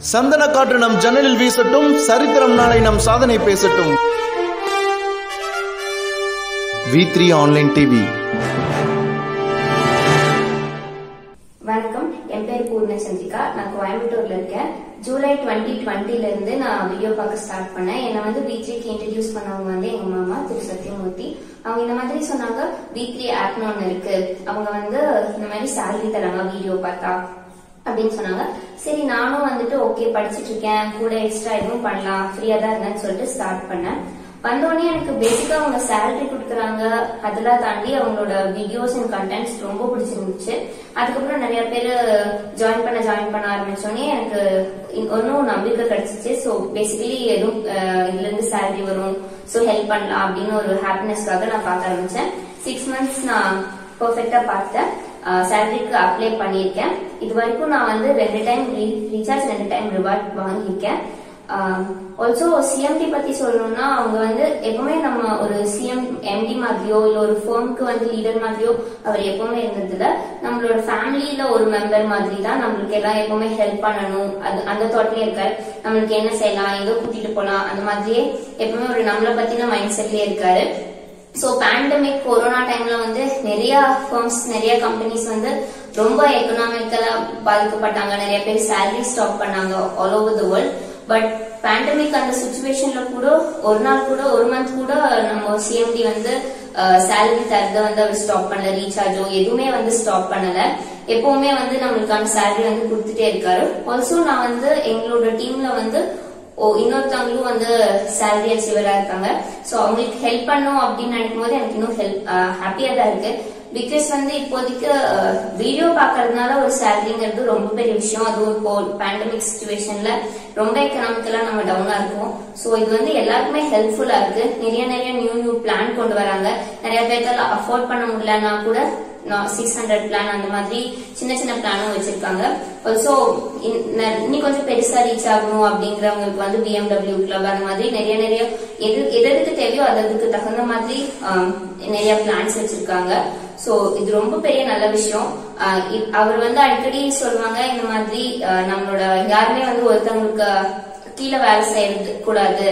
சந்தன காற்று நம் ஜன்னலில் வீசட்டும் சரித்திரம் நாளை நம் சாதனை பேசட்டும். வி த்ரீ ஆன்லைன் டிவி வணக்கம். என் பேர் பூர்ண சந்திரிகா நான் கோயம்புத்தூர்ல இருக்கேன். ஜூலை டுவெண்ட்டி டுவெண்ட்டில இருந்து நான் வீடியோ பார்க்க ஸ்டார்ட் பண்ணேன். என்னை வந்து பிஜேக்கு இன்ட்ரடியூஸ் பண்ணவங்க வந்து எங்க மாமா திரு சத்யமூர்த்தி அவங்க இந்த மாதிரி சொன்னாங்க வீத்ரி ஆப்னு ஒன்று இருக்கு. அவங்க வந்து இந்த மாதிரி சேலரி தராங்க வீடியோ பார்த்தா. அப்படின்னு சொன்னாங்க. சரி நானும் வந்துட்டு ஓகே படிச்சிட்டு இருக்கேன் கூட எக்ஸ்ட்ரா எதுவும் பண்ணலாம். ஃப்ரீயா தான் இருந்தேன்னு சொல்லிட்டு ஸ்டார்ட் பண்ணேன். வந்தோடனே எனக்கு பேசிக்கா அவங்க சேலரி கொடுக்குறாங்க. அதெல்லாம் தாண்டி அவங்களோட வீடியோஸ் அண்ட் கண்டென்ட்ஸ் ரொம்ப பிடிச்சிருந்துச்சு. அதுக்கப்புறம் நிறைய பேர் ஜாயின் பண்ண ஜாயின் பண்ண ஆரம்பிச்சோடனே எனக்கு இன்னும் நம்பிக்கை கிடைச்சிச்சு. ஸோ பேசிக்கலி எதுவும் இதுலேருந்து இதுல இருந்து சேலரி வரும். ஸோ ஹெல்ப் பண்ணலாம் அப்படின்னு ஒரு ஹாப்பினஸ்க்காக நான் பார்க்க ஆரம்பிச்சேன். சிக்ஸ் மந்த்ஸ் நான் பர்ஃபெக்டா பார்த்தேன். சேலரிக்கு அப்ளை பண்ணியிருக்கேன். இது வரைக்கும் நான் வந்து ரெண்டு டைம் ரீசார்ஜ் ரெண்டு டைம் ரிவார்ட் வாங்கியிருக்கேன். ஆல்சோ சிஎம்டி பத்தி சொல்லணும்னா அவங்க வந்து எப்பவுமே நம்ம ஒரு சிஎம் எம்டி மாதிரியோ இல்ல ஒரு ஃபோம்க்கு வந்து லீடர் மாதிரியோ அவர் எப்பவுமே இருந்ததுல நம்மளோட ஃபேமிலியில ஒரு மெம்பர் மாதிரி தான் நம்மளுக்கு எல்லாம் எப்பவுமே ஹெல்ப் பண்ணணும். அது அந்த தாட்லயே இருக்காரு. நம்மளுக்கு என்ன செய்யலாம் எங்க கூட்டிட்டு போலாம் அந்த மாதிரியே எப்பவுமே ஒரு நம்மளை பத்தின மைண்ட் செட்லயே இருக்காரு. ஸோ பேண்டமிக் கொரோனா டைம்ல வந்து நிறைய ஃபர்ம்ஸ் நிறைய கம்பெனிஸ் வந்து ரொம்ப எக்கனாமிக்கலா பாதிக்கப்பட்டாங்க. நிறைய பேர் சேலரி ஸ்டாப் பண்ணாங்க all over the world but pandemic அந்த சுச்சுவேஷன்ல கூட ஒரு நாள் கூட ஒரு மந்த் கூட நம்ம சிஎம்டி வந்து சேலரி தரத வந்து அவர் ஸ்டாப் பண்ணல. ரீசார்ஜோ எதுவுமே வந்து ஸ்டாப் பண்ணல. எப்பவுமே வந்து நம்மளுக்கான சேலரி வந்து கொடுத்துட்டே இருக்காரு. ஆல்சோ நான் வந்து எங்களோட டீம்ல வந்து ஓ இன்னொருத்தவங்களும் வந்து சேலரி அச்சீவரா இருக்காங்க. சோ அவங்களுக்கு ஹெல்ப் பண்ணும் அப்படின்னு நினைக்கும் போது எனக்கு இன்னும் ஹெல்ப் ஹாப்பியா தான் இருக்கு. பிகாஸ் வந்து இப்போதைக்கு வீடியோ பாக்குறதுனால ஒரு சேலரிங்கிறது ரொம்ப பெரிய விஷயம். அதுவும் இப்போ பேண்டமிக் சுச்சுவேஷன்ல ரொம்ப எக்கனாமிக்கலா நம்ம டவுனா இருக்கும். சோ இது வந்து எல்லாருக்குமே ஹெல்ப்ஃபுல்லா இருக்கு. நிறைய நிறைய நியூ நியூ பிளான் கொண்டு வராங்க. நிறைய பேர்த்தால அஃபோர்ட் பண்ண முடியலன்னா கூட சிக்ஸ் ஹண்ட்ரட் பிளான் அந்த மாதிரி சின்ன சின்ன பிளானும் வச்சிருக்காங்க. ஆல்சோ இன்னும் கொஞ்சம் பெருசா ரீச் ஆகணும் அப்படிங்கிறவங்களுக்கு வந்து பிஎம்டபிள்யூ கிளப் அந்த மாதிரி நிறைய நிறைய எது எதற்கு தேவையோ அதற்கு தகுந்த மாதிரி நிறைய பிளான்ஸ் வச்சிருக்காங்க. சோ இது ரொம்ப பெரிய நல்ல விஷயம். அவர் வந்து அடிக்கடி சொல்லுவாங்க இந்த மாதிரி நம்மளோட யாருமே வந்து ஒருத்தவங்களுக்கு கீழே வேலை செய்யறது கூடாது.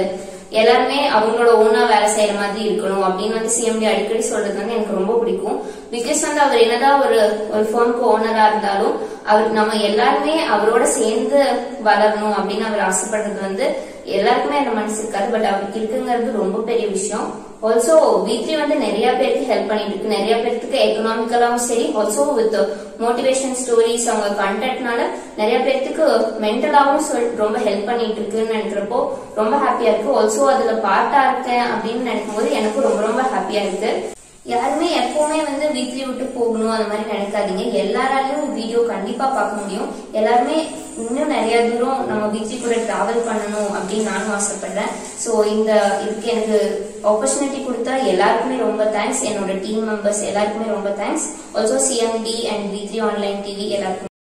எல்லாருமே அவங்களோட ஓனா வேலை செய்யற மாதிரி இருக்கணும் அப்படின்னு வந்து சிஎம்டி அடிக்கடி சொல்றது வந்து எனக்கு ரொம்ப பிடிக்கும். பிகாஸ் வந்து அவர் என்னதான் ஒரு ஒரு ஃபோனுக்கு ஓனரா இருந்தாலும் அவர் நம்ம எல்லாருமே அவரோட சேர்ந்து வளரணும் அப்படின்னு அவர் ஆசைப்படுறது வந்து எல்லாருக்குமே அந்த மனசு இருக்காது. பட் அவருக்கு இருக்குங்கிறது ரொம்ப பெரிய விஷயம். ஆல்சோ வீக்லி வந்து நிறைய பேருக்கு ஹெல்ப் பண்ணிட்டு இருக்கு நிறைய பேருக்கு எக்கனாமிக்கலாவும் சரி. ஆல்சோ வித் மோட்டிவேஷன் ஸ்டோரிஸ் அவங்க கண்டென்ட்னால நிறைய பேருக்கு மென்டலாவும் ரொம்ப ஹெல்ப் பண்ணிட்டு இருக்குன்னு நினைக்கிறப்போ ரொம்ப ஹாப்பியா இருக்கு. ஆல்சோ அதுல பார்ட்டா இருக்கேன் அப்படின்னு நினைக்கும் போது எனக்கு ரொம்ப ரொம்ப ஹாப்பியா இருக்கு. யாருமே எப்பவுமே வந்து வீக்லி விட்டு போகணும் அந்த மாதிரி நினைக்காதீங்க. எல்லாராலையும் வீடியோ கண்டிப்பா பார்க்க முடியும். எல்லாருமே இன்னும் நிறைய தூரம் நம்ம வீக்லி கூட டிராவல் பண்ணணும் அப்படின்னு நானும் ஆசைப்படுறேன். ஸோ இந்த இதுக்கு எனக்கு ஆப்பர்ச்சுனிட்டி கொடுத்தா எல்லாருக்குமே ரொம்ப தேங்க்ஸ் என்னோட டீம் மெம்பர்ஸ் எல்லாருக்குமே ரொம்ப thanks also CMT and weekly online TV எல்லாருக்கும்